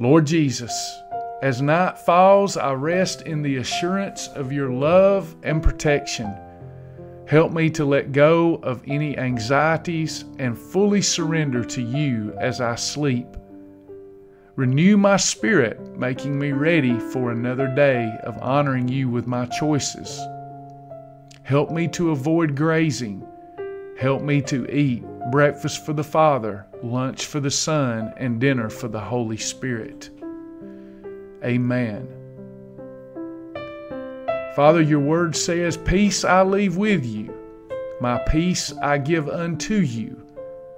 Lord Jesus, as night falls, I rest in the assurance of your love and protection. Help me to let go of any anxieties and fully surrender to you as I sleep. Renew my spirit, making me ready for another day of honoring you with my choices. Help me to avoid grazing. Help me to eat breakfast for the Father, lunch for the Son, and dinner for the Holy Spirit. Amen. Father, your word says, Peace I leave with you, my peace I give unto you.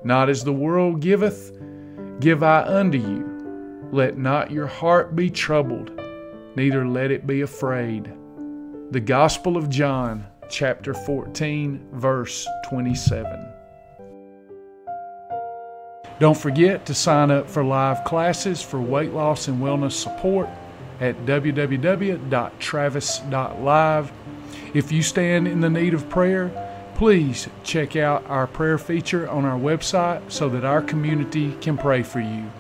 Not as the world giveth, give I unto you. Let not your heart be troubled, neither let it be afraid. The Gospel of John, chapter 14, verse 27. Don't forget to sign up for live classes for weight loss and wellness support at www.travis.live. If you stand in the need of prayer, please check out our prayer feature on our website so that our community can pray for you.